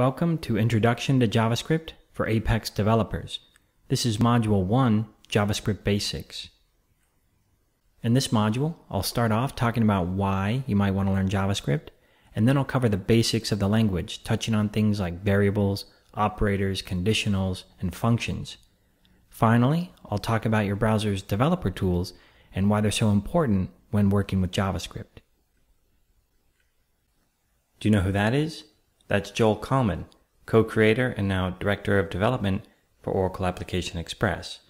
Welcome to Introduction to JavaScript for Apex Developers. This is Module 1, JavaScript Basics. In this module, I'll start off talking about why you might want to learn JavaScript, and then I'll cover the basics of the language, touching on things like variables, operators, conditionals, and functions. Finally, I'll talk about your browser's developer tools and why they're so important when working with JavaScript. Do you know who that is? That's Joel Kallman, co-creator and now director of development for Oracle Application Express.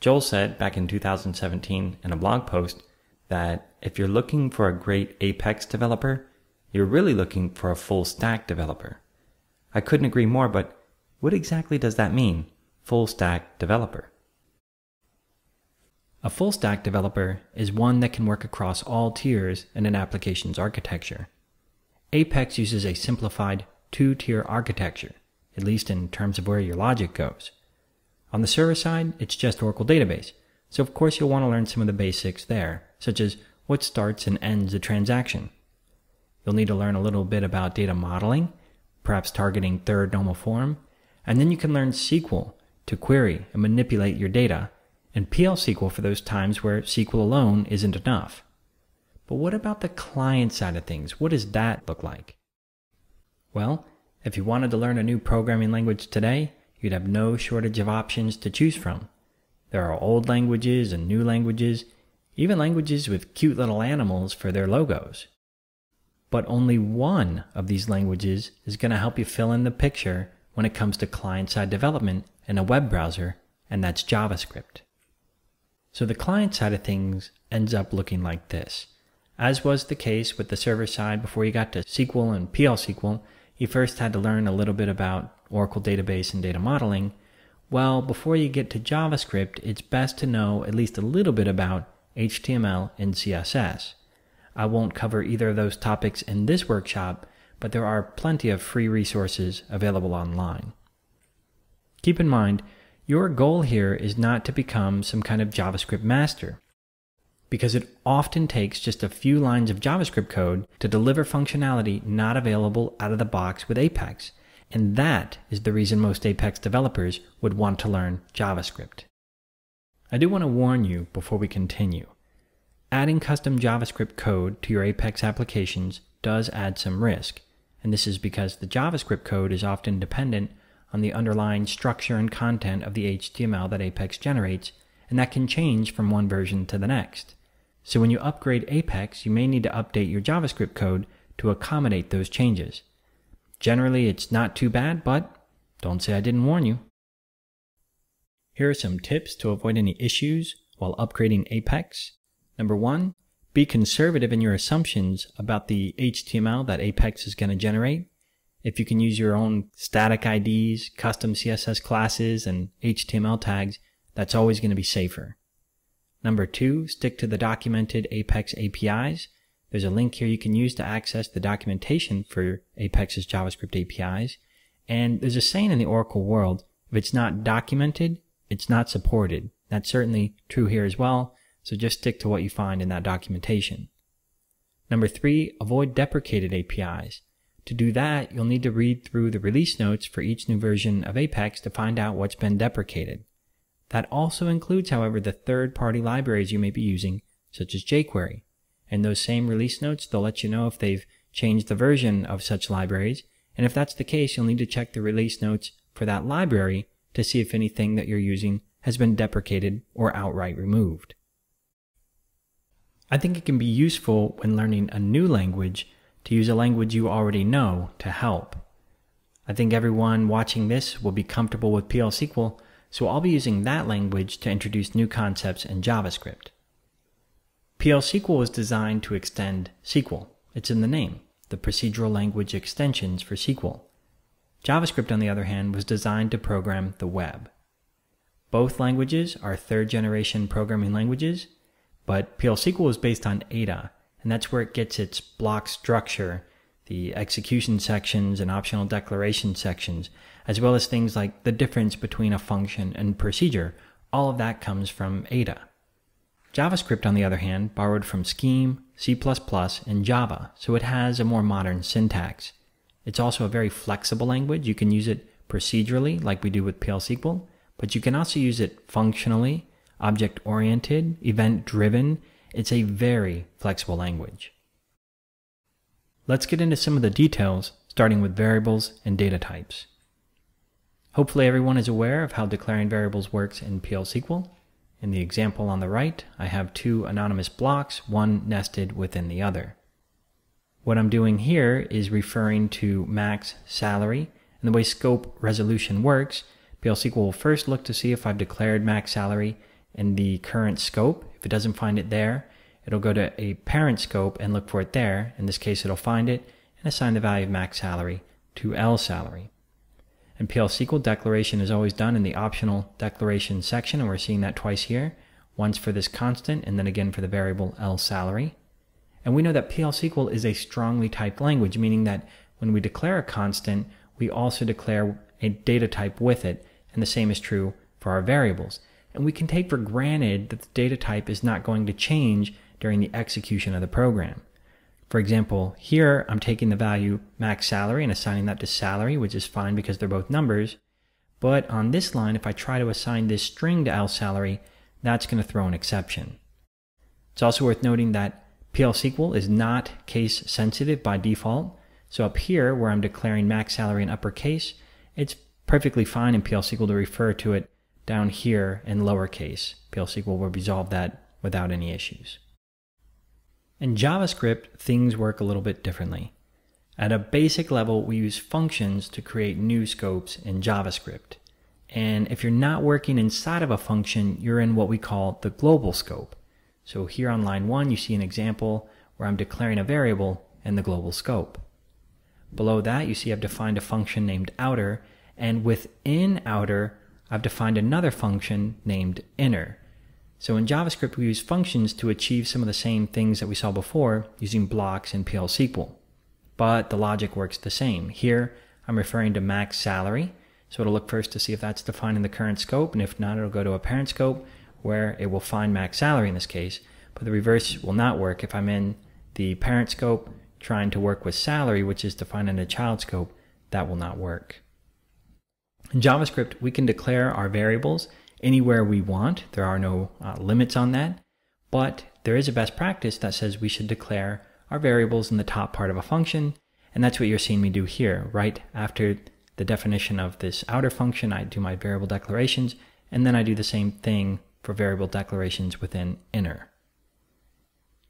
Joel said back in 2017 in a blog post that if you're looking for a great Apex developer, you're really looking for a full stack developer. I couldn't agree more, but what exactly does that mean, full stack developer? A full stack developer is one that can work across all tiers in an application's architecture. Apex uses a simplified two-tier architecture, at least in terms of where your logic goes. On the server side, it's just Oracle Database, so of course you'll want to learn some of the basics there, such as what starts and ends a transaction. You'll need to learn a little bit about data modeling, perhaps targeting third normal form, and then you can learn SQL to query and manipulate your data, and PL SQL for those times where SQL alone isn't enough. But what about the client side of things? What does that look like? Well, if you wanted to learn a new programming language today, you'd have no shortage of options to choose from. There are old languages and new languages, even languages with cute little animals for their logos. But only one of these languages is going to help you fill in the picture when it comes to client-side development in a web browser, and that's JavaScript. So the client side of things ends up looking like this. As was the case with the server side before you got to SQL and PL SQL, you first had to learn a little bit about Oracle database and data modeling. Well, before you get to JavaScript, it's best to know at least a little bit about HTML and CSS. I won't cover either of those topics in this workshop, but there are plenty of free resources available online. Keep in mind, your goal here is not to become some kind of JavaScript master because it often takes just a few lines of JavaScript code to deliver functionality not available out of the box with Apex. And that is the reason most Apex developers would want to learn JavaScript. I do want to warn you before we continue. Adding custom JavaScript code to your Apex applications does add some risk, and this is because the JavaScript code is often dependent on the underlying structure and content of the HTML that Apex generates, and that can change from one version to the next. So when you upgrade Apex, you may need to update your JavaScript code to accommodate those changes. Generally, it's not too bad, but don't say I didn't warn you. Here are some tips to avoid any issues while upgrading Apex. Number one, be conservative in your assumptions about the HTML that Apex is going to generate. If you can use your own static IDs, custom CSS classes, and HTML tags, that's always going to be safer. Number two, stick to the documented Apex APIs. There's a link here you can use to access the documentation for Apex's JavaScript APIs. And there's a saying in the Oracle world, if it's not documented, it's not supported. That's certainly true here as well, so just stick to what you find in that documentation. Number three, avoid deprecated APIs. To do that, you'll need to read through the release notes for each new version of Apex to find out what's been deprecated. That also includes, however, the third-party libraries you may be using, such as jQuery. In those same release notes, they'll let you know if they've changed the version of such libraries, and if that's the case, you'll need to check the release notes for that library to see if anything that you're using has been deprecated or outright removed. I think it can be useful when learning a new language to use a language you already know to help. I think everyone watching this will be comfortable with PL SQL, so I'll be using that language to introduce new concepts in JavaScript. PL SQL was designed to extend SQL. It's in the name, the procedural language extensions for SQL. JavaScript, on the other hand, was designed to program the web. Both languages are third generation programming languages, but PL SQL is based on Ada, and that's where it gets its block structure, the execution sections and optional declaration sections, as well as things like the difference between a function and procedure. All of that comes from Ada. JavaScript, on the other hand, borrowed from Scheme, C++, and Java, so it has a more modern syntax. It's also a very flexible language. You can use it procedurally, like we do with PL SQL, but you can also use it functionally, object oriented, event driven. It's a very flexible language. Let's get into some of the details, starting with variables and data types. Hopefully everyone is aware of how declaring variables works in PL SQL. In the example on the right, I have two anonymous blocks, one nested within the other. What I'm doing here is referring to max salary, and the way scope resolution works, PL SQL will first look to see if I've declared max salary in the current scope. If it doesn't find it there, it'll go to a parent scope and look for it there. In this case, it'll find it and assign the value of max salary to L salary. And PL SQL declaration is always done in the optional declaration section, and we're seeing that twice here. Once for this constant, and then again for the variable L salary. And we know that PL SQL is a strongly typed language, meaning that when we declare a constant, we also declare a data type with it, and the same is true for our variables. And we can take for granted that the data type is not going to change during the execution of the program. For example, here I'm taking the value max salary and assigning that to salary, which is fine because they're both numbers. But on this line, if I try to assign this string to L salary, that's going to throw an exception. It's also worth noting that PL SQL is not case sensitive by default. So up here, where I'm declaring max salary in uppercase, it's perfectly fine in PL SQL to refer to it down here in lowercase. PL SQL will resolve that without any issues. In JavaScript, things work a little bit differently. At a basic level, we use functions to create new scopes in JavaScript. And if you're not working inside of a function, you're in what we call the global scope. So here on line one, you see an example where I'm declaring a variable in the global scope. Below that, you see I've defined a function named outer, and within outer, I've defined another function named inner. So in JavaScript, we use functions to achieve some of the same things that we saw before using blocks in PL SQL. But the logic works the same. Here, I'm referring to max salary. So it'll look first to see if that's defined in the current scope, and if not, it'll go to a parent scope where it will find max salary in this case. But the reverse will not work if I'm in the parent scope trying to work with salary, which is defined in the child scope, that will not work. In JavaScript, we can declare our variables anywhere we want. There are no uh, limits on that, but there is a best practice that says we should declare our variables in the top part of a function, and that's what you're seeing me do here. Right after the definition of this outer function, I do my variable declarations, and then I do the same thing for variable declarations within inner.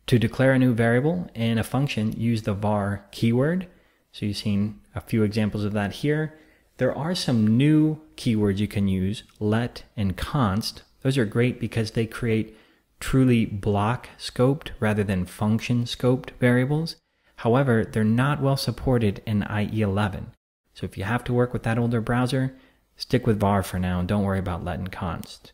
To declare a new variable in a function, use the var keyword. So you've seen a few examples of that here. There are some new keywords you can use, let and const. Those are great because they create truly block scoped rather than function scoped variables. However, they're not well supported in IE11. So if you have to work with that older browser, stick with var for now and don't worry about let and const.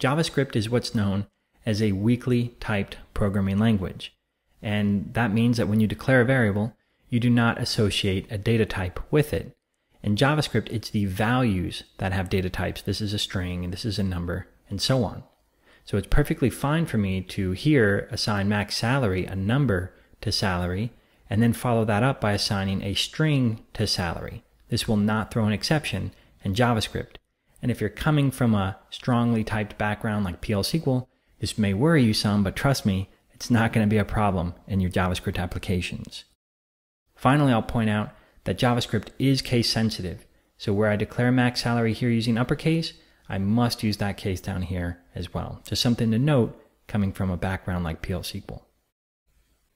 JavaScript is what's known as a weakly typed programming language. And that means that when you declare a variable, you do not associate a data type with it. In JavaScript, it's the values that have data types. This is a string, and this is a number, and so on. So it's perfectly fine for me to here assign max salary, a number to salary, and then follow that up by assigning a string to salary. This will not throw an exception in JavaScript. And if you're coming from a strongly typed background like PL SQL, this may worry you some, but trust me, it's not going to be a problem in your JavaScript applications. Finally, I'll point out that JavaScript is case sensitive. So where I declare max salary here using uppercase, I must use that case down here as well. Just something to note coming from a background like PL SQL.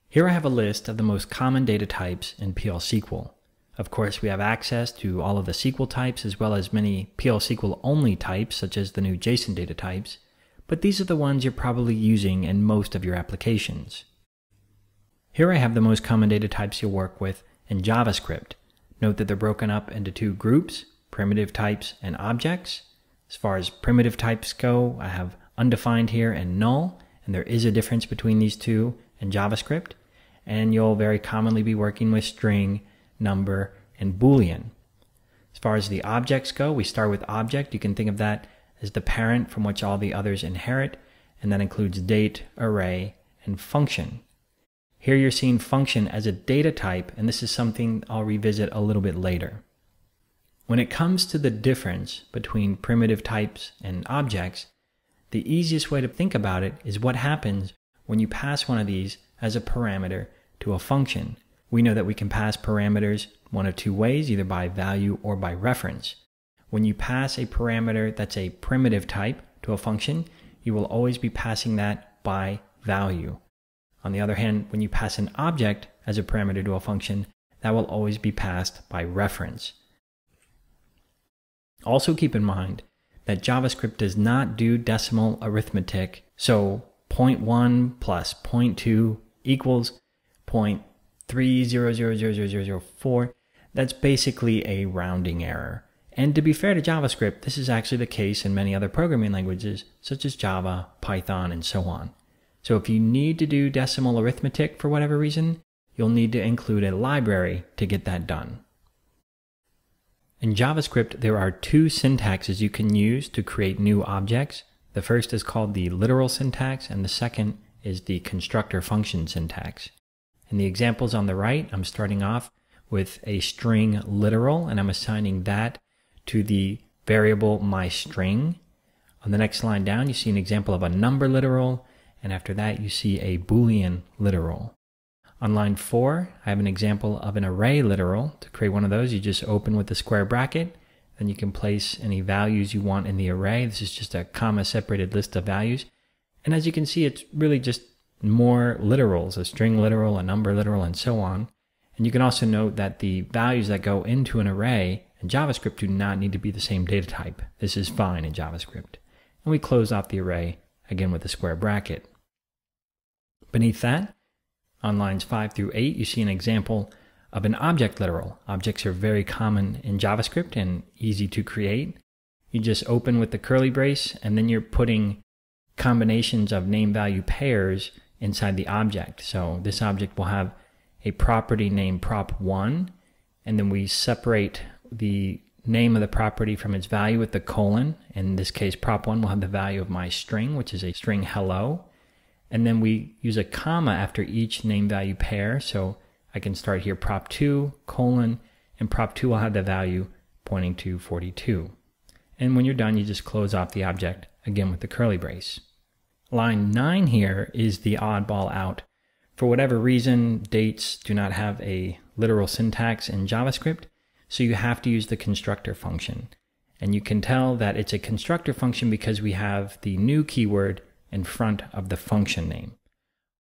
Here I have a list of the most common data types in PL SQL. Of course, we have access to all of the SQL types as well as many PL SQL only types, such as the new JSON data types, but these are the ones you're probably using in most of your applications. Here I have the most common data types you'll work with in JavaScript. Note that they're broken up into two groups, primitive types and objects. As far as primitive types go, I have undefined here and null, and there is a difference between these two in JavaScript. And you'll very commonly be working with string, number, and boolean. As far as the objects go, we start with object. You can think of that as the parent from which all the others inherit, and that includes date, array, and function. Here you're seeing function as a data type, and this is something I'll revisit a little bit later. When it comes to the difference between primitive types and objects, the easiest way to think about it is what happens when you pass one of these as a parameter to a function. We know that we can pass parameters one of two ways, either by value or by reference. When you pass a parameter that's a primitive type to a function, you will always be passing that by value. On the other hand, when you pass an object as a parameter to a function, that will always be passed by reference. Also keep in mind that JavaScript does not do decimal arithmetic, so 0.1 plus 0.2 equals 0.3000004. That's basically a rounding error. And to be fair to JavaScript, this is actually the case in many other programming languages, such as Java, Python, and so on. So if you need to do decimal arithmetic for whatever reason, you'll need to include a library to get that done. In JavaScript, there are two syntaxes you can use to create new objects. The first is called the literal syntax, and the second is the constructor function syntax. In the examples on the right, I'm starting off with a string literal, and I'm assigning that to the variable myString. On the next line down, you see an example of a number literal, and after that, you see a Boolean literal. On line four, I have an example of an array literal. To create one of those, you just open with the square bracket, then you can place any values you want in the array. This is just a comma separated list of values. And as you can see, it's really just more literals, a string literal, a number literal, and so on. And you can also note that the values that go into an array in JavaScript do not need to be the same data type. This is fine in JavaScript. And we close off the array again with a square bracket. Beneath that, on lines 5 through 8, you see an example of an object literal. Objects are very common in JavaScript and easy to create. You just open with the curly brace, and then you're putting combinations of name value pairs inside the object. So this object will have a property named prop1, and then we separate the name of the property from its value with the colon. In this case, prop1 will have the value of my string, which is a string hello. And then we use a comma after each name value pair. So I can start here prop 2 colon, and prop 2 will have the value pointing to 42. And when you're done, you just close off the object again with the curly brace. Line 9 here is the oddball out. For whatever reason, dates do not have a literal syntax in JavaScript, so you have to use the constructor function. And you can tell that it's a constructor function because we have the new keyword in front of the function name.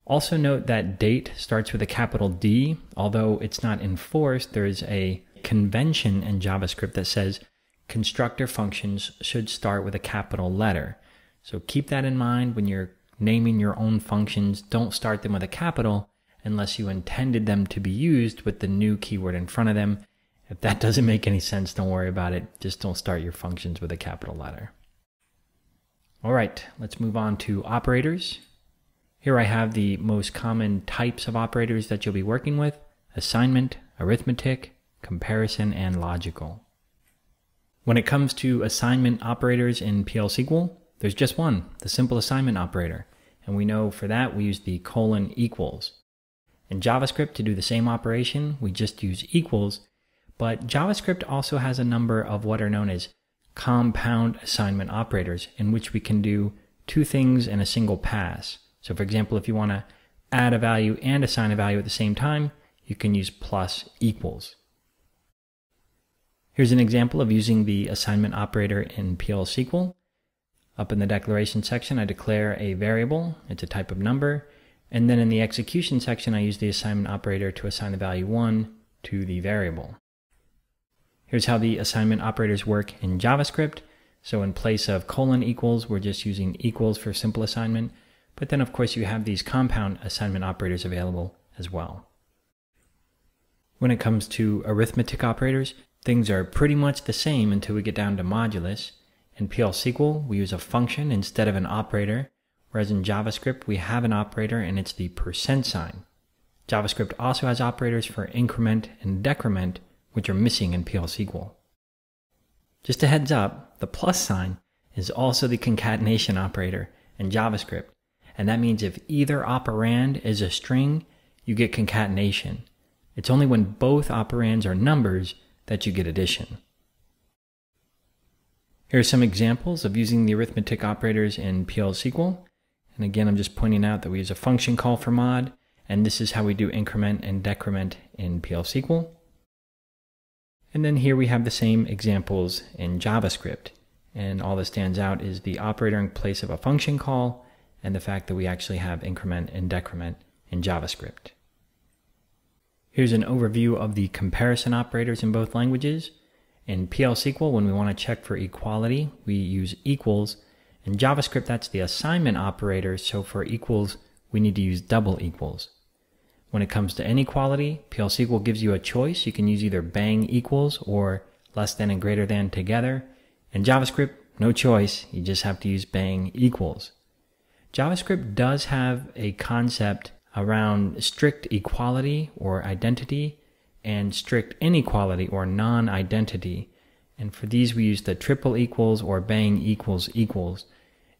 Also note that date starts with a capital D. Although it's not enforced, there is a convention in JavaScript that says constructor functions should start with a capital letter. So keep that in mind when you're naming your own functions. Don't start them with a capital unless you intended them to be used with the new keyword in front of them. If that doesn't make any sense, don't worry about it. Just don't start your functions with a capital letter. All right, let's move on to operators. Here I have the most common types of operators that you'll be working with, assignment, arithmetic, comparison, and logical. When it comes to assignment operators in PL SQL, there's just one, the simple assignment operator. And we know for that we use the colon equals. In JavaScript, to do the same operation, we just use equals, but JavaScript also has a number of what are known as compound assignment operators in which we can do two things in a single pass. So for example, if you want to add a value and assign a value at the same time, you can use plus equals. Here's an example of using the assignment operator in PL SQL. Up in the declaration section, I declare a variable. It's a type of number. And then in the execution section, I use the assignment operator to assign the value 1 to the variable. Here's how the assignment operators work in JavaScript. So in place of colon equals, we're just using equals for simple assignment. But then of course you have these compound assignment operators available as well. When it comes to arithmetic operators, things are pretty much the same until we get down to modulus. In PL SQL, we use a function instead of an operator, whereas in JavaScript, we have an operator and it's the percent sign. JavaScript also has operators for increment and decrement, which are missing in PL SQL. Just a heads up, the plus sign is also the concatenation operator in JavaScript, and that means if either operand is a string, you get concatenation. It's only when both operands are numbers that you get addition. Here are some examples of using the arithmetic operators in PL/SQL. And again, I'm just pointing out that we use a function call for mod, and this is how we do increment and decrement in PL/SQL. And then here we have the same examples in JavaScript. And all that stands out is the operator in place of a function call and the fact that we actually have increment and decrement in JavaScript. Here's an overview of the comparison operators in both languages. In PL/SQL, when we want to check for equality, we use equals. In JavaScript, that's the assignment operator, so for equals, we need to use double equals. When it comes to inequality, PL/SQL gives you a choice. You can use either bang equals or less than and greater than together. In JavaScript, no choice. You just have to use bang equals. JavaScript does have a concept around strict equality or identity and strict inequality or non-identity. And for these, we use the triple equals or bang equals equals.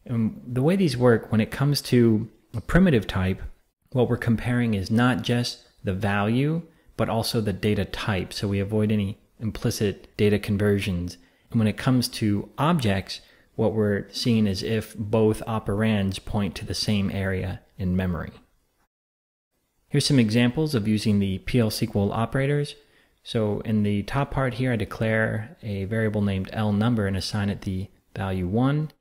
And the way these work, when it comes to a primitive type, what we're comparing is not just the value, but also the data type. So we avoid any implicit data conversions. And when it comes to objects, what we're seeing is if both operands point to the same area in memory. Here's some examples of using the PL/SQL operators. So in the top part here, I declare a variable named L number and assign it the value 1.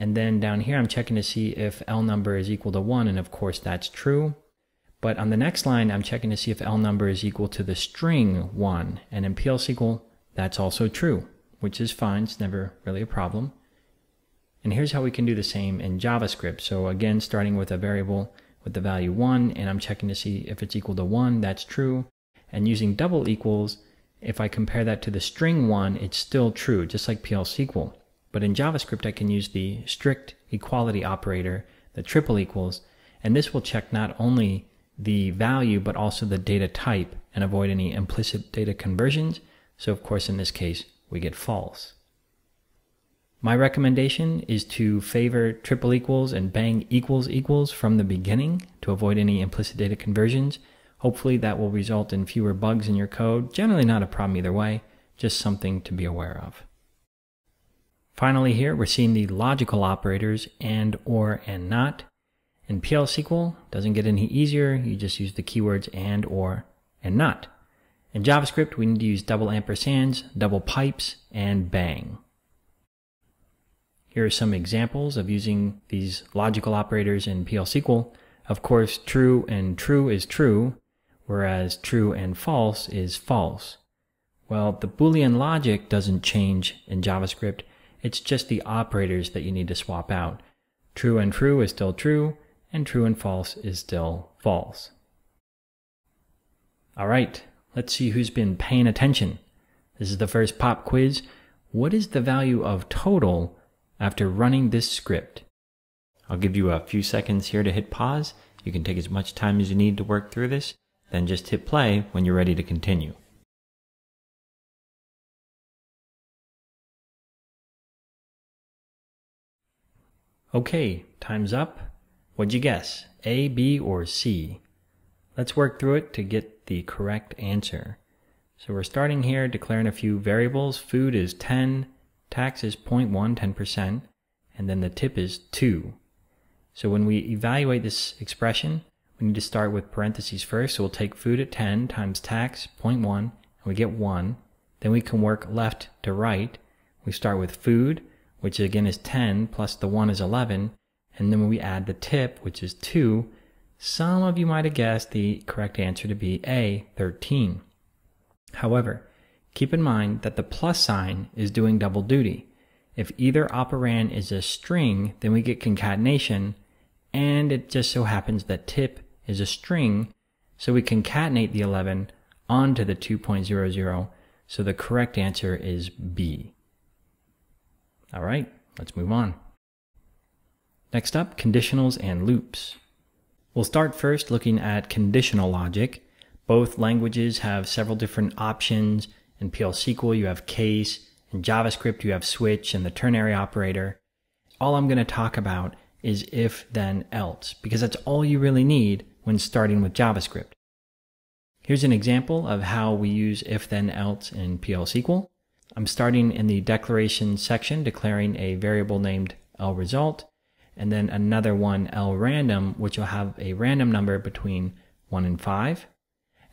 And then down here, I'm checking to see if L number is equal to 1, and of course that's true. But on the next line, I'm checking to see if L number is equal to the string 1. And in PL/SQL, that's also true, which is fine. It's never really a problem. And here's how we can do the same in JavaScript. So again, starting with a variable with the value 1 and I'm checking to see if it's equal to 1, that's true. And using double equals, if I compare that to the string 1, it's still true, just like PL/SQL. But in JavaScript, I can use the strict equality operator, the triple equals, and this will check not only the value, but also the data type and avoid any implicit data conversions. So of course, in this case, we get false. My recommendation is to favor triple equals and bang equals equals from the beginning to avoid any implicit data conversions. Hopefully that will result in fewer bugs in your code. Generally not a problem either way, just something to be aware of. Finally here, we're seeing the logical operators and, or, and not. In PL/SQL, doesn't get any easier. You just use the keywords and, or, and not. In JavaScript, we need to use double ampersands, double pipes, and bang. Here are some examples of using these logical operators in PL/SQL. Of course, true and true is true, whereas true and false is false. Well, the Boolean logic doesn't change in JavaScript. It's just the operators that you need to swap out. True and true is still true, and true and false is still false. All right, let's see who's been paying attention. This is the first pop quiz. What is the value of total after running this script. I'll give you a few seconds here to hit pause. You can take as much time as you need to work through this, then just hit play when you're ready to continue. Okay, time's up. What'd you guess? A, B, or C? Let's work through it to get the correct answer. So we're starting here declaring a few variables. Food is 10, tax is 0.1, 10%, and then the tip is 2. So when we evaluate this expression, we need to start with parentheses first. So we'll take food at 10 times tax, 0.1, and we get 1. Then we can work left to right. We start with food, which again is 10, plus the 1 is 11. And then when we add the tip, which is 2, some of you might have guessed the correct answer to be A, 13. However, Keep in mind that the plus sign is doing double duty. If either operand is a string, then we get concatenation, and it just so happens that tip is a string, so we concatenate the 11 onto the 2.00, so the correct answer is B. All right, let's move on. Next up, conditionals and loops. We'll start first looking at conditional logic. Both languages have several different options in PL/SQL, you have case. In JavaScript, you have switch and the ternary operator. All I'm going to talk about is if, then, else, because that's all you really need when starting with JavaScript. Here's an example of how we use if then else in PL SQL. I'm starting in the declaration section declaring a variable named L result and then another one L random which will have a random number between 1 and 5.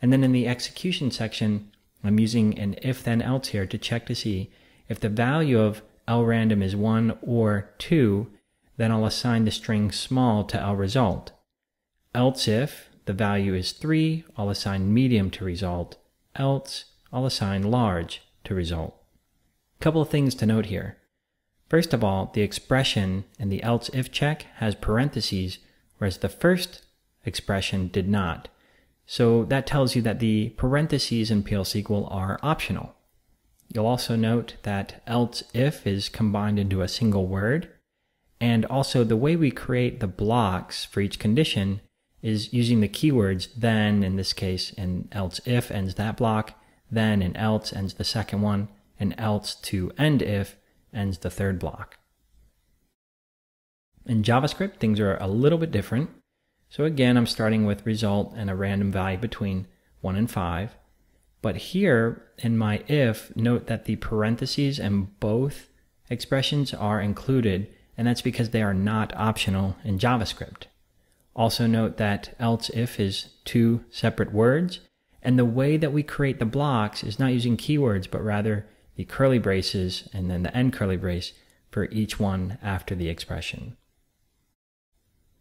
And then in the execution section I'm using an if then else here to check to see if the value of L random is 1 or 2 then I'll assign the string small to L result. Else if the value is 3, I'll assign medium to result, else I'll assign large to result. Couple of things to note here. First of all, the expression in the else if check has parentheses, whereas the first expression did not. So that tells you that the parentheses in PL SQL are optional. You'll also note that else if is combined into a single word, and also the way we create the blocks for each condition is using the keywords then in this case and else if ends that block, then and else ends the second one, and else to end if ends the third block. In JavaScript, things are a little bit different. So again, I'm starting with result and a random value between 1 and 5. But here in my if, note that the parentheses and both expressions are included and that's because they are not optional in JavaScript. Also note that else if is two separate words, and the way that we create the blocks is not using keywords, but rather the curly braces and then the end curly brace for each one after the expression.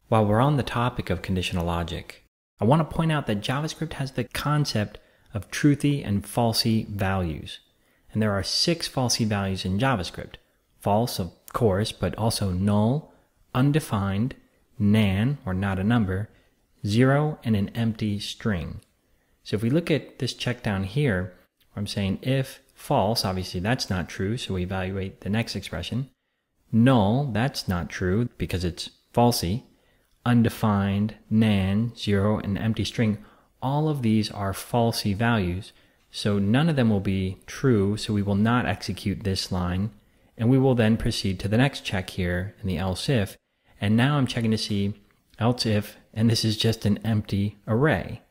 While we're on the topic of conditional logic, I want to point out that JavaScript has the concept of truthy and falsy values. And there are six falsy values in JavaScript. False, of course, but also null, undefined, nan, or not a number, zero, and an empty string. So if we look at this check down here, where I'm saying if false, obviously that's not true, so we evaluate the next expression. Null, that's not true because it's falsy. Undefined, nan, zero, and empty string, all of these are falsy values, so none of them will be true, so we will not execute this line and we will then proceed to the next check here in the else if. And now I'm checking to see else if, and this is just an empty array.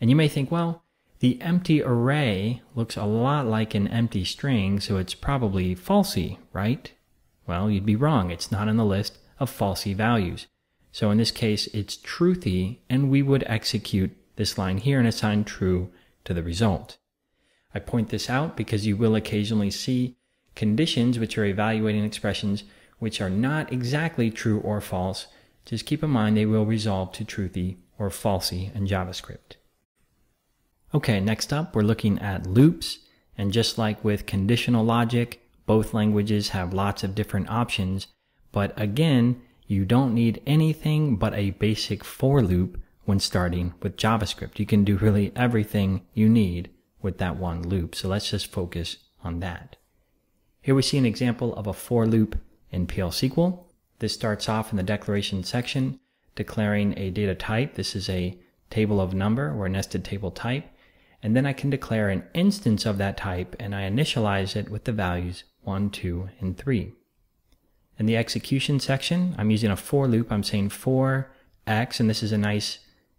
And you may think, well, the empty array looks a lot like an empty string, so it's probably falsy, right? Well, you'd be wrong. It's not on the list of falsy values. So in this case, it's truthy, and we would execute this line here and assign true to the result. I point this out because you will occasionally see conditions, which are evaluating expressions which are not exactly true or false, just keep in mind they will resolve to truthy or falsy in JavaScript. Okay, next up we're looking at loops, and just like with conditional logic, both languages have lots of different options, but again, you don't need anything but a basic for loop when starting with JavaScript. You can do really everything you need with that one loop, so let's just focus on that. Here we see an example of a for loop in PL SQL. This starts off in the declaration section, declaring a data type. This is a table of number or nested table type. And then I can declare an instance of that type and I initialize it with the values 1, 2, and 3. In the execution section, I'm using a for loop. I'm saying for x, and this is a nice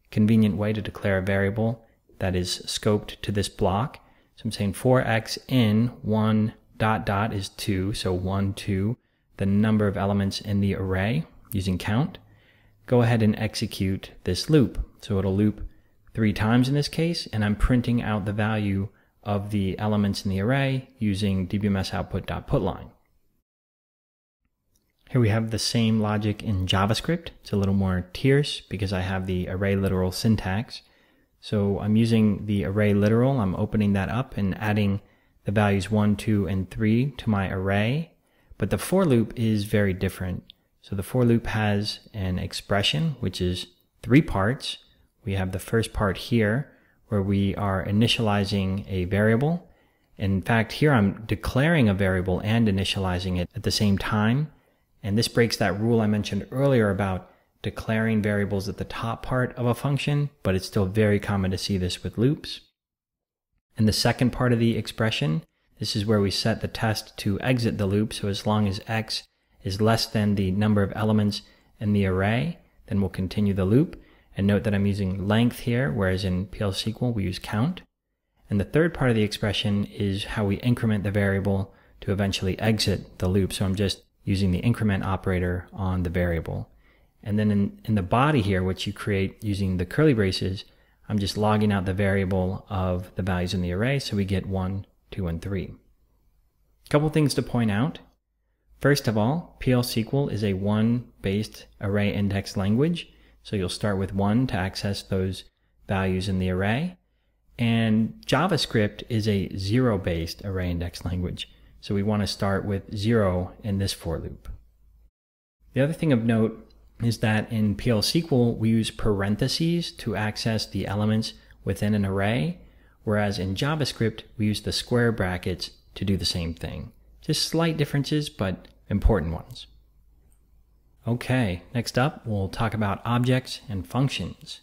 convenient way to declare a variable that is scoped to this block. So I'm saying for x in 1, dot dot is 2, so 1, 2, the number of elements in the array using count. Go ahead and execute this loop. So it'll loop three times in this case, and I'm printing out the value of the elements in the array using dbms output.putLine. Here we have the same logic in JavaScript. It's a little more terse because I have the array literal syntax. So I'm using the array literal. I'm opening that up and adding the values 1, 2, and 3 to my array, but the for loop is very different. So the for loop has an expression, which is three parts. We have the first part here, where we are initializing a variable. In fact, here I'm declaring a variable and initializing it at the same time. And this breaks that rule I mentioned earlier about declaring variables at the top part of a function, but it's still very common to see this with loops. In the second part of the expression, this is where we set the test to exit the loop. So as long as x is less than the number of elements in the array, then we'll continue the loop. And note that I'm using length here, whereas in PL SQL we use count. And the third part of the expression is how we increment the variable to eventually exit the loop. So I'm just using the increment operator on the variable. And then in, in the body here, which you create using the curly braces, I'm just logging out the variable of the values in the array. So we get 1, 2, and 3. A couple things to point out. First of all, PL SQL is a 1-based array index language. So you'll start with 1 to access those values in the array. And JavaScript is a 0-based array index language. So we want to start with 0 in this for loop. The other thing of note is that in PL SQL, we use parentheses to access the elements within an array, whereas in JavaScript, we use the square brackets to do the same thing. Just slight differences, but important ones. Okay, next up, we'll talk about objects and functions.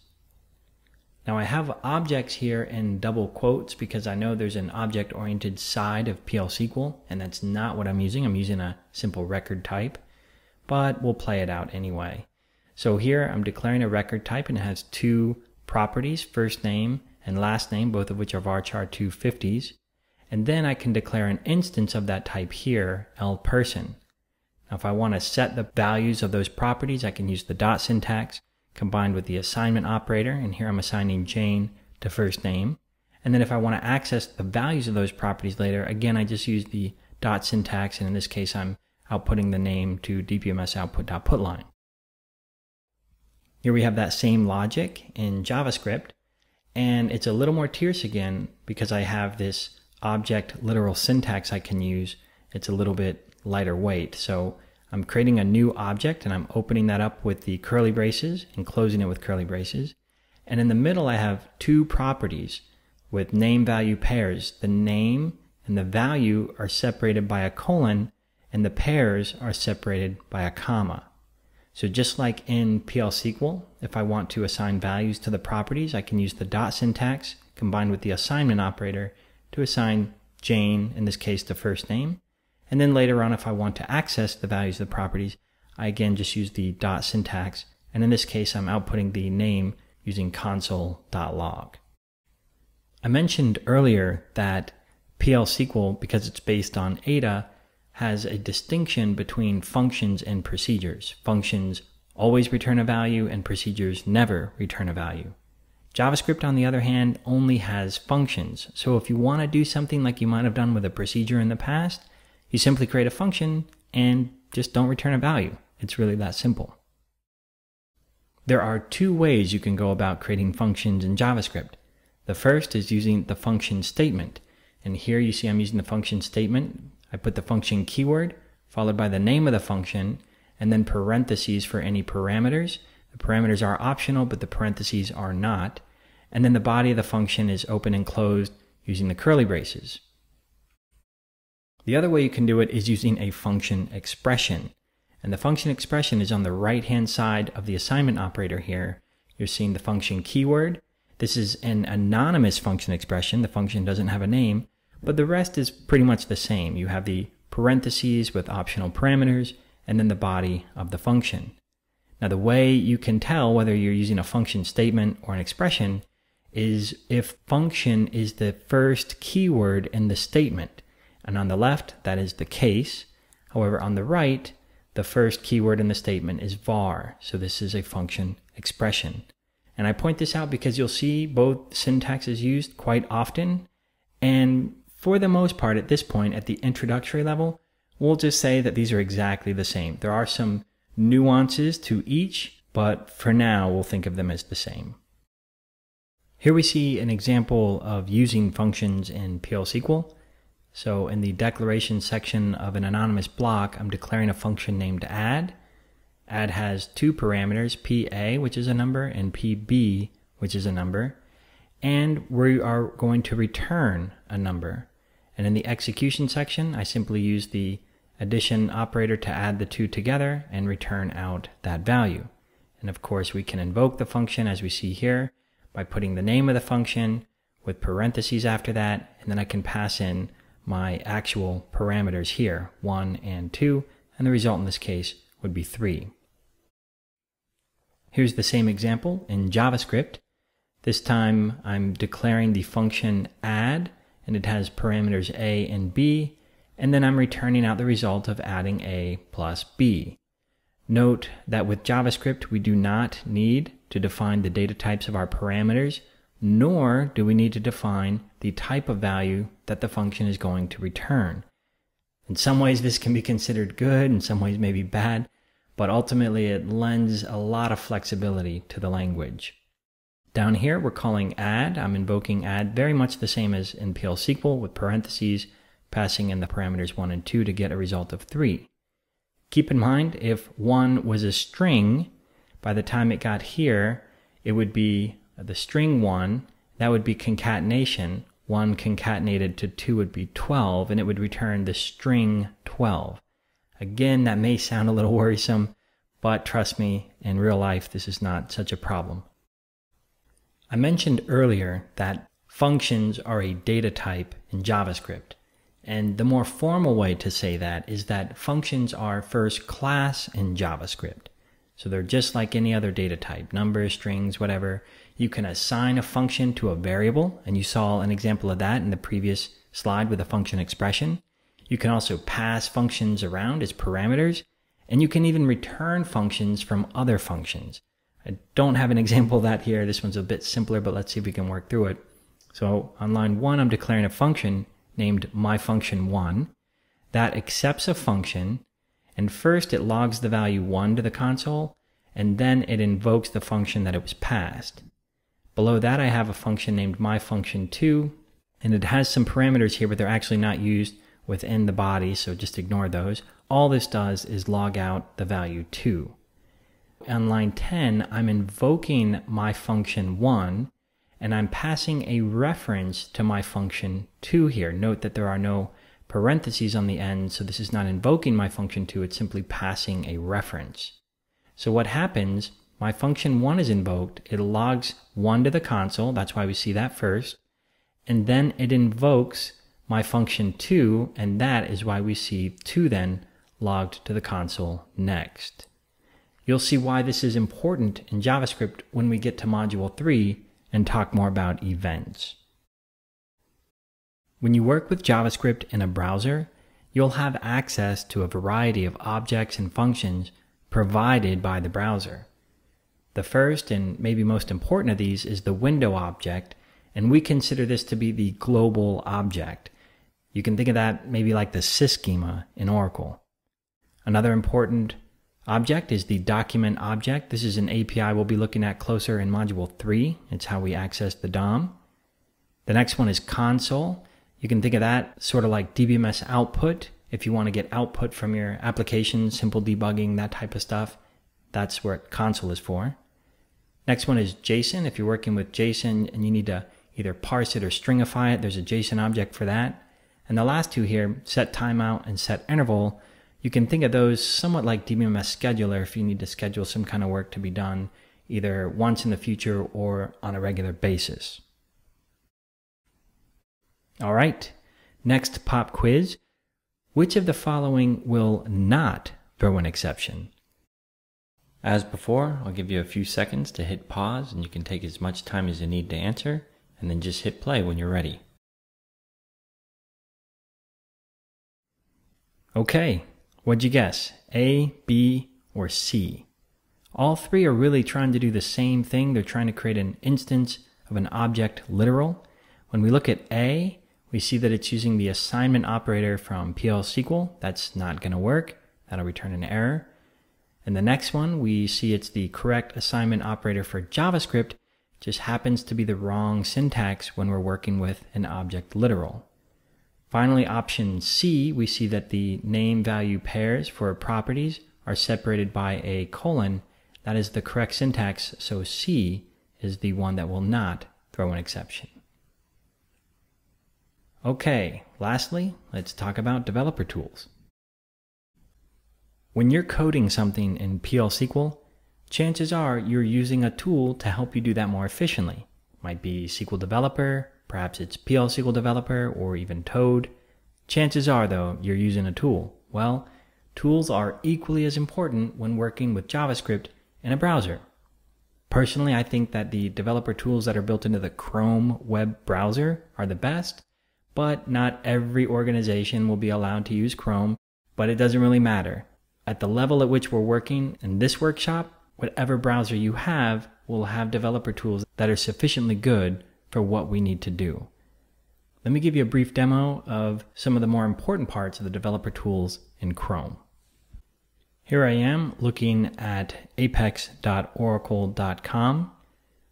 Now I have objects here in double quotes because I know there's an object-oriented side of PL SQL, and that's not what I'm using. I'm using a simple record type but we'll play it out anyway. So here I'm declaring a record type and it has two properties, first name and last name, both of which are varchar 250s. And then I can declare an instance of that type here, L person. Now if I want to set the values of those properties, I can use the dot syntax combined with the assignment operator. And here I'm assigning Jane to first name. And then if I want to access the values of those properties later, again, I just use the dot syntax. And in this case, I'm outputting the name to dbms output.putLine. Here we have that same logic in JavaScript, and it's a little more terse again because I have this object literal syntax I can use. It's a little bit lighter weight. So I'm creating a new object and I'm opening that up with the curly braces and closing it with curly braces. And in the middle, I have two properties with name value pairs. The name and the value are separated by a colon and the pairs are separated by a comma. So just like in PL SQL, if I want to assign values to the properties, I can use the dot syntax combined with the assignment operator to assign Jane, in this case, the first name. And then later on, if I want to access the values of the properties, I again just use the dot syntax. And in this case, I'm outputting the name using console.log. I mentioned earlier that PL SQL, because it's based on Ada, has a distinction between functions and procedures. Functions always return a value and procedures never return a value. JavaScript, on the other hand, only has functions. So if you want to do something like you might have done with a procedure in the past, you simply create a function and just don't return a value. It's really that simple. There are two ways you can go about creating functions in JavaScript. The first is using the function statement. And here you see I'm using the function statement I put the function keyword followed by the name of the function and then parentheses for any parameters. The parameters are optional, but the parentheses are not. And then the body of the function is open and closed using the curly braces. The other way you can do it is using a function expression. And the function expression is on the right hand side of the assignment operator here. You're seeing the function keyword. This is an anonymous function expression. The function doesn't have a name, but the rest is pretty much the same. You have the parentheses with optional parameters and then the body of the function. Now the way you can tell whether you're using a function statement or an expression is if function is the first keyword in the statement. And on the left, that is the case. However, on the right, the first keyword in the statement is var. So this is a function expression. And I point this out because you'll see both syntaxes used quite often. And for the most part, at this point, at the introductory level, we'll just say that these are exactly the same. There are some nuances to each, but for now, we'll think of them as the same. Here we see an example of using functions in PL SQL. So in the declaration section of an anonymous block, I'm declaring a function named add. Add has two parameters, PA, which is a number, and PB, which is a number and we are going to return a number. And in the execution section, I simply use the addition operator to add the two together and return out that value. And of course, we can invoke the function as we see here by putting the name of the function with parentheses after that, and then I can pass in my actual parameters here, 1 and 2, and the result in this case would be 3. Here's the same example in JavaScript. This time I'm declaring the function add and it has parameters a and b and then I'm returning out the result of adding a plus b. Note that with JavaScript we do not need to define the data types of our parameters nor do we need to define the type of value that the function is going to return. In some ways this can be considered good, in some ways maybe bad, but ultimately it lends a lot of flexibility to the language. Down here, we're calling add. I'm invoking add very much the same as in PL SQL with parentheses, passing in the parameters 1 and 2 to get a result of 3. Keep in mind, if 1 was a string, by the time it got here, it would be Uh, the string 1, that would be concatenation. 1 concatenated to 2 would be 12, and it would return the string 12. Again, that may sound a little worrisome, but trust me, in real life, this is not such a problem. I mentioned earlier that functions are a data type in JavaScript. And the more formal way to say that is that functions are first class in JavaScript. So they're just like any other data type, numbers, strings, whatever. You can assign a function to a variable, and you saw an example of that in the previous slide with a function expression. You can also pass functions around as parameters, and you can even return functions from other functions. I don't have an example of that here. This one's a bit simpler, but let's see if we can work through it. So on line one, I'm declaring a function named myFunction1 that accepts a function, and first it logs the value 1 to the console, and then it invokes the function that it was passed. Below that, I have a function named myFunction2, and it has some parameters here, but they're actually not used within the body, so just ignore those. All this does is log out the value 2. On line 10, I'm invoking my function 1, and I'm passing a reference to my function 2 here. Note that there are no parentheses on the end, so this is not invoking my function 2, it's simply passing a reference. So what happens, my function 1 is invoked, it logs 1 to the console, that's why we see that first, and then it invokes my function 2, and that is why we see 2 then logged to the console next. You'll see why this is important in JavaScript when we get to Module 3 and talk more about events. When you work with JavaScript in a browser, you'll have access to a variety of objects and functions provided by the browser. The first and maybe most important of these is the window object, and we consider this to be the global object. You can think of that maybe like the sys schema in Oracle. Another important object is the document object. This is an API we'll be looking at closer in Module 3. It's how we access the DOM. The next one is console. You can think of that sort of like DBMS output. If you want to get output from your application, simple debugging, that type of stuff, that's what console is for. Next one is JSON. If you're working with JSON and you need to either parse it or stringify it, there's a JSON object for that. And the last two here, set timeout and set interval, you can think of those somewhat like DBMS scheduler if you need to schedule some kind of work to be done either once in the future or on a regular basis. All right, next pop quiz. Which of the following will not throw an exception? As before, I'll give you a few seconds to hit pause and you can take as much time as you need to answer and then just hit play when you're ready. Okay, what'd you guess? A, B, or C? All three are really trying to do the same thing. They're trying to create an instance of an object literal. When we look at A, we see that it's using the assignment operator from PL SQL. That's not going to work. That'll return an error. And the next one, we see it's the correct assignment operator for JavaScript, just happens to be the wrong syntax when we're working with an object literal. Finally, option C, we see that the name value pairs for properties are separated by a colon. That is the correct syntax, so C is the one that will not throw an exception. Okay, lastly, let's talk about developer tools. When you're coding something in PL SQL, chances are you're using a tool to help you do that more efficiently. It Might be SQL Developer, Perhaps it's PL SQL Developer or even Toad. Chances are, though, you're using a tool. Well, tools are equally as important when working with JavaScript in a browser. Personally, I think that the developer tools that are built into the Chrome web browser are the best, but not every organization will be allowed to use Chrome, but it doesn't really matter. At the level at which we're working in this workshop, whatever browser you have will have developer tools that are sufficiently good for what we need to do. Let me give you a brief demo of some of the more important parts of the developer tools in Chrome. Here I am looking at apex.oracle.com.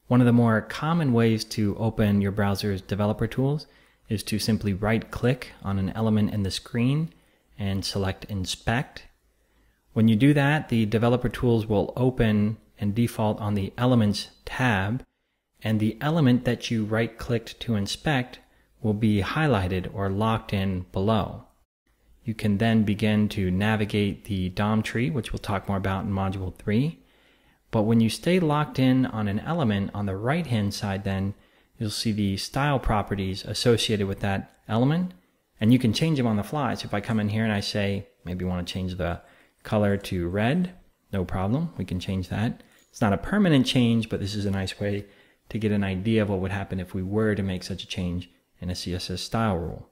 One of the more common ways to open your browser's developer tools is to simply right click on an element in the screen and select inspect. When you do that, the developer tools will open and default on the elements tab and the element that you right clicked to inspect will be highlighted or locked in below. You can then begin to navigate the DOM tree, which we'll talk more about in Module 3. But when you stay locked in on an element on the right hand side, then you'll see the style properties associated with that element, and you can change them on the fly. So if I come in here and I say, maybe want to change the color to red, no problem, we can change that. It's not a permanent change, but this is a nice way to get an idea of what would happen if we were to make such a change in a CSS style rule.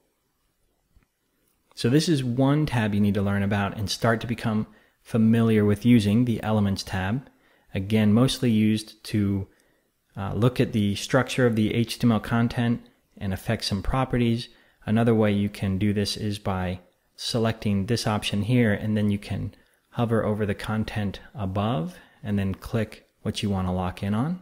So this is one tab you need to learn about and start to become familiar with using the Elements tab. Again, mostly used to uh, look at the structure of the HTML content and affect some properties. Another way you can do this is by selecting this option here and then you can hover over the content above and then click what you want to lock in on.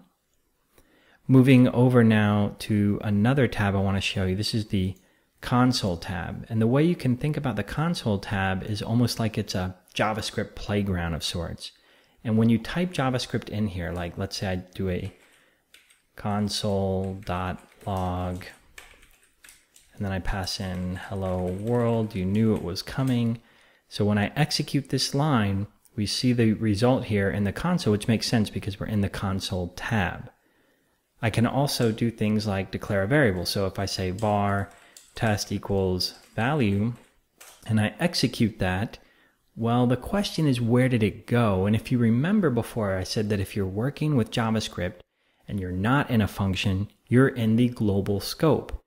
Moving over now to another tab I want to show you. This is the console tab. And the way you can think about the console tab is almost like it's a JavaScript playground of sorts. And when you type JavaScript in here, like let's say I do a console.log and then I pass in hello world, you knew it was coming. So when I execute this line, we see the result here in the console, which makes sense because we're in the console tab. I can also do things like declare a variable. So if I say var test equals value, and I execute that, well, the question is where did it go? And if you remember before, I said that if you're working with JavaScript and you're not in a function, you're in the global scope.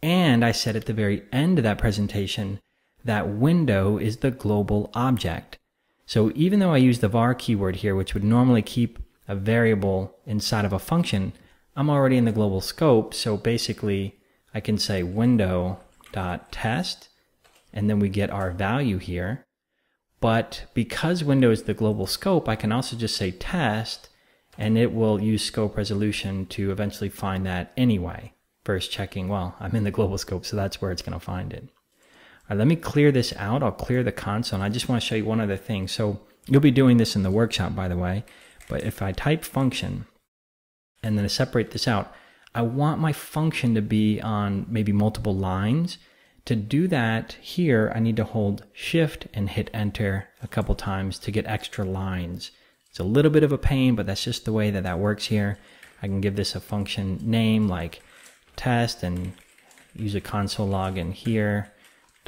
And I said at the very end of that presentation that window is the global object. So even though I use the var keyword here, which would normally keep a variable inside of a function, I'm already in the global scope. So basically I can say window dot test, and then we get our value here. But because window is the global scope, I can also just say test, and it will use scope resolution to eventually find that anyway. First checking, well, I'm in the global scope, so that's where it's going to find it. Let me clear this out. I'll clear the console. And I just want to show you one other thing. So you'll be doing this in the workshop, by the way. But if I type function and then I separate this out, I want my function to be on maybe multiple lines. To do that here, I need to hold shift and hit enter a couple times to get extra lines. It's a little bit of a pain, but that's just the way that that works here. I can give this a function name like test and use a console log in here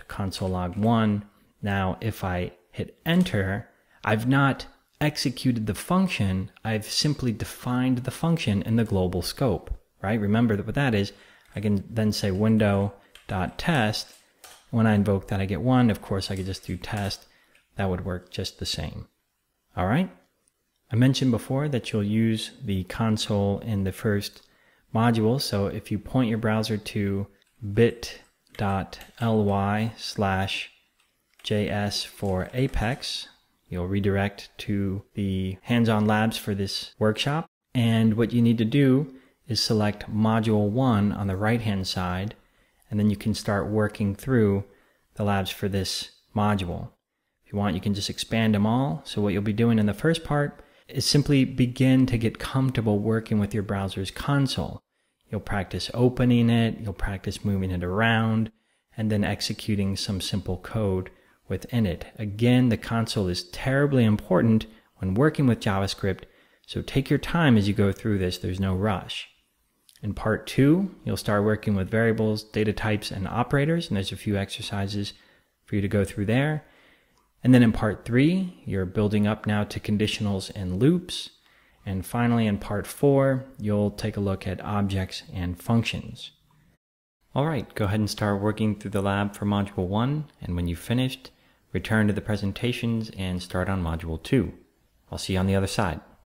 to console log one. Now, if I hit enter, I've not executed the function, I've simply defined the function in the global scope right? Remember that what that is, I can then say window dot test. When I invoke that, I get one. Of course, I could just do test. That would work just the same. All right. I mentioned before that you'll use the console in the first module. So if you point your browser to bit.ly slash JS for Apex, you'll redirect to the hands-on labs for this workshop. And what you need to do is select Module 1 on the right-hand side, and then you can start working through the labs for this module. If you want, you can just expand them all. So what you'll be doing in the first part is simply begin to get comfortable working with your browser's console. You'll practice opening it, you'll practice moving it around, and then executing some simple code within it. Again, the console is terribly important when working with JavaScript, so take your time as you go through this. There's no rush. In part two, you'll start working with variables, data types, and operators, and there's a few exercises for you to go through there. And then in part three, you're building up now to conditionals and loops. And finally, in part four, you'll take a look at objects and functions. All right, go ahead and start working through the lab for Module 1, and when you've finished, return to the presentations and start on Module 2. I'll see you on the other side.